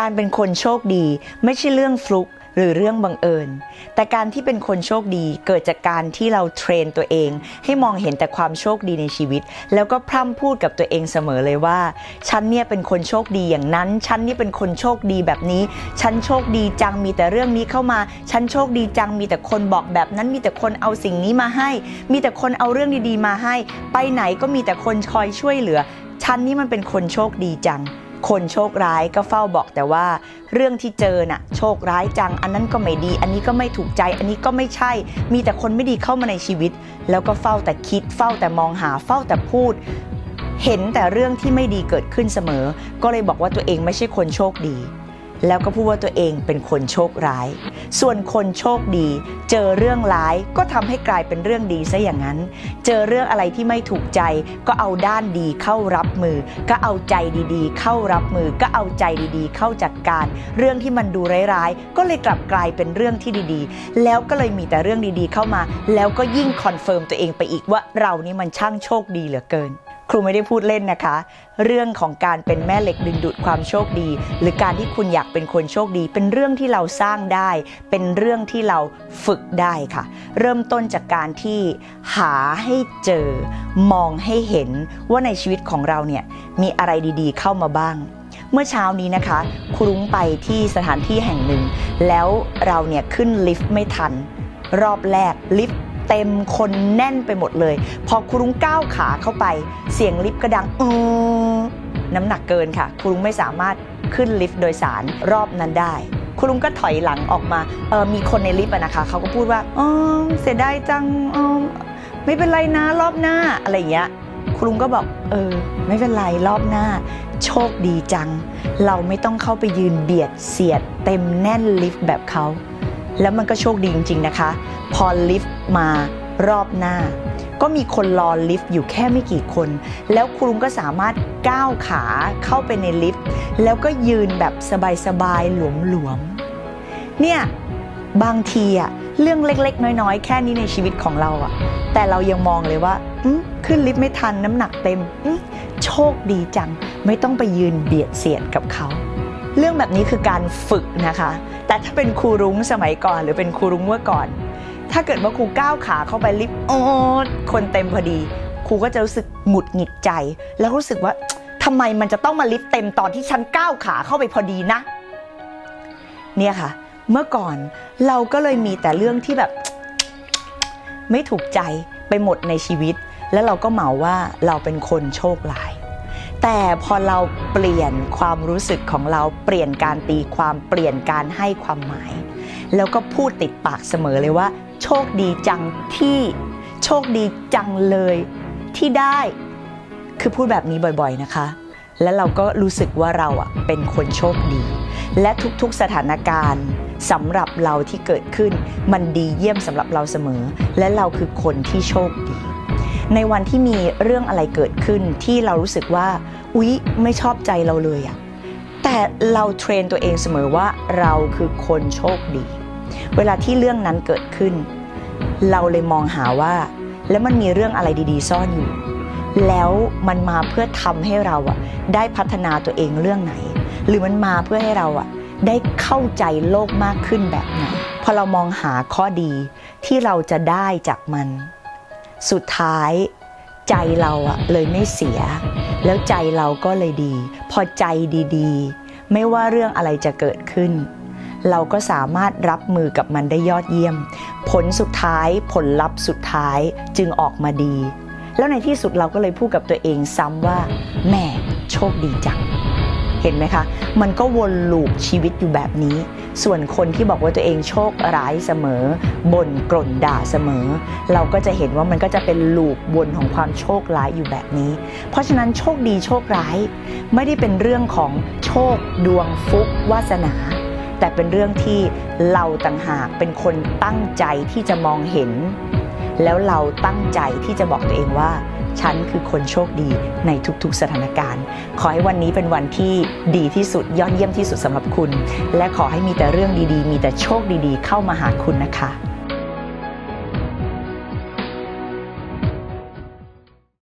การเป็นคนโชคดี ไม่ใช่เรื่องฟลุกหรือเรื่องบังเอิญ แต่การที่เป็นคนโชคดีเกิดจากการที่เราเทรนตัวเอง ให้มองเห็นแต่ความโชคดีในชีวิต แล้วก็พร่ำพูดกับตัวเองเสมอเลยว่า ฉันเนี่ยเป็นคนโชคดีอย่างนั้น ฉันนี่เป็นคนโชคดีแบบนี้ ฉันโชคดีจังมีแต่เรื่องนี้เข้ามา ฉันโชคดีจังมีแต่คนบอกแบบนั้น มีแต่คนเอาสิ่งนี้มาให้ มีแต่คนเอาเรื่องดีๆมาให้ ไปไหนก็มีแต่คนคอยช่วยเหลือ ฉันนี่มันเป็นคนโชคดีจัง คนโชคร้ายก็เฝ้าบอกแต่ว่า เรื่องที่เจอน่ะโชคร้ายจัง อันนั้นก็ไม่ดี อันนี้ก็ไม่ถูกใจ อันนี้ก็ไม่ใช่ มีแต่คนไม่ดีเข้ามาในชีวิต แล้วก็เฝ้าแต่คิด เฝ้าแต่มองหา เฝ้าแต่พูด เห็นแต่เรื่องที่ไม่ดีเกิดขึ้นเสมอ ก็เลยบอกว่าตัวเองไม่ใช่คนโชคดี แล้วก็พูดว่าตัวเองเป็นคนโชคร้าย ส่วนคนโชคดี เจอเรื่องร้ายก็ทำให้กลายเป็นเรื่องดีซะอย่างนั้น เจอเรื่องอะไรที่ไม่ถูกใจ ก็เอาด้านดีเข้ารับมือ ก็เอาใจดีๆ เข้ารับมือ ก็เอาใจดีๆ เข้าจัดการ เรื่องที่มันดูร้ายๆ ก็เลยกลับกลายเป็นเรื่องที่ดีๆ แล้วก็เลยมีแต่เรื่องดีๆ เข้ามา แล้วก็ยิ่ง confirm ตัวเองไปอีกว่าเรานี่มันช่างโชคดีเหลือเกิน ครูไม่ได้พูดเล่นนะคะ เรื่องของการเป็นแม่เหล็กดึงดูดความโชคดี หรือการที่คุณอยากเป็นคนโชคดี เป็นเรื่องที่เราสร้างได้ เป็นเรื่องที่เราฝึกได้ค่ะ เริ่มต้นจากการที่หาให้เจอ มองให้เห็นว่าในชีวิตของเราเนี่ยมีอะไรดีๆ เข้ามาบ้างเมื่อเช้านี้นะคะ ครูรุ้งไปที่สถานที่แห่งหนึ่ง แล้วเราเนี่ยขึ้นลิฟต์ไม่ทัน รอบแรกลิฟต์ เต็มคนแน่นไปหมดเลย พอครุ้งก้าวขาเข้าไป เสียงลิฟต์ก็ดังอือน้ำหนักเกินค่ะ ครุ้งไม่สามารถขึ้นลิฟต์โดยสารรอบนั้นได้ครูรุ้งก็ถอยหลังออกมาเออมีคนในลิฟต์นะคะเขาก็พูดว่าอ๋อเสียดายจังออไม่เป็นไรนะรอบหน้าอะไรอย่างเงี้ยครูรุ้งก็บอกเออไม่เป็นไรรอบหน้า โชคดีจัง เราไม่ต้องเข้าไปยืนเบียดเสียดเต็มแน่นลิฟต์แบบเขา แล้วมันก็โชคดีจริงๆนะคะ พอลิฟต์มารอบหน้า ก็มีคนรอลิฟต์อยู่แค่ไม่กี่คน แล้วครูลุงก็สามารถก้าวขาเข้าไปในลิฟต์แล้วก็ยืนแบบสบายๆหลวมๆเนี่ยบางทีอะเรื่องเล็ก ๆ น้อย ๆ แค่นี้ในชีวิตของเราอะแต่เรายังมองเลยว่าขึ้นลิฟต์ไม่ทันน้ำหนักเต็มโชคดีจัง ไม่ต้องไปยืนเบียดเสียดกับเขา เรื่องแบบนี้คือการฝึกนะคะ แต่ถ้าเป็นครูรุ้งสมัยก่อน หรือเป็นครูรุ้งเมื่อก่อน ถ้าเกิดว่าครูก้าวขาเข้าไปลิฟต์โอ้คนเต็มพอดี ครูก็จะรู้สึกหงุดหงิดใจ แล้วรู้สึกว่าทำไมมันจะต้องมาลิฟต์เต็มตอนที่ฉันก้าวขาเข้าไปพอดีนะ เนี่ยค่ะ เมื่อก่อนเราก็เลยมีแต่เรื่องที่แบบ ไม่ถูกใจไปหมดในชีวิต แล้วเราก็เหมาว่าเราเป็นคนโชคร้าย แต่พอเราเปลี่ยนความรู้สึกของเราเปลี่ยนการตีความเปลี่ยนการให้ความหมาย แล้วก็พูดติดปากเสมอเลยว่า โชคดีจังที่โชคดีจังเลยที่ได้คือพูดแบบนี้บ่อยๆนะคะ แล้วเราก็รู้สึกว่าเราอะเป็นคนโชคดี และทุกๆสถานการณ์สำหรับเราที่เกิดขึ้น มันดีเยี่ยมสำหรับเราเสมอ และเราคือคนที่โชคดี ในวันที่มีเรื่องอะไรเกิดขึ้นที่เรารู้สึกว่า อุ๊ย ไม่ชอบใจเราเลยอะแต่เราเทรนตัวเองเสมอว่าเราคือคนโชคดี เวลาที่เรื่องนั้นเกิดขึ้น เราเลยมองหาว่า แล้วมันมีเรื่องอะไรดีๆ ซ่อนอยู่ แล้วมันมาเพื่อทำให้เราอะได้พัฒนาตัวเองเรื่องไหน หรือมันมาเพื่อให้เราอะได้เข้าใจโลกมากขึ้นแบบไหนพอเรามองหาข้อดีที่เราจะได้จากมัน สุดท้ายใจเราอะเลยไม่เสีย แล้วใจเราก็เลยดี พอใจดีๆ ไม่ว่าเรื่องอะไรจะเกิดขึ้น เราก็สามารถรับมือกับมันได้ยอดเยี่ยม ผลสุดท้ายผลลัพธ์สุดท้ายจึงออกมาดี แล้วในที่สุดเราก็เลยพูดกับตัวเองซ้ำว่าแม่โชคดีจัง เห็นไหมคะ มันก็วนลูปชีวิตอยู่แบบนี้ ส่วนคนที่บอกว่าตัวเองโชคร้ายเสมอบ่นกล่นด่าเสมอ เราก็จะเห็นว่ามันก็จะเป็นลูปวนของความโชคร้ายอยู่แบบนี้ เพราะฉะนั้นโชคดีโชคร้าย ไม่ได้เป็นเรื่องของโชคดวงฟุกวาสนาแต่เป็นเรื่องที่เราต่างหากเป็นคนตั้งใจที่จะมองเห็น แล้วเราตั้งใจที่จะบอกตัวเองว่า ฉันคือคนโชคดีในทุกๆสถานการณ์ ขอให้วันนี้เป็นวันที่ดีที่สุดยอดเยี่ยมที่สุดสำหรับคุณ และขอให้มีแต่เรื่องดีๆ มีแต่โชคดีๆ เข้ามาหาคุณนะคะ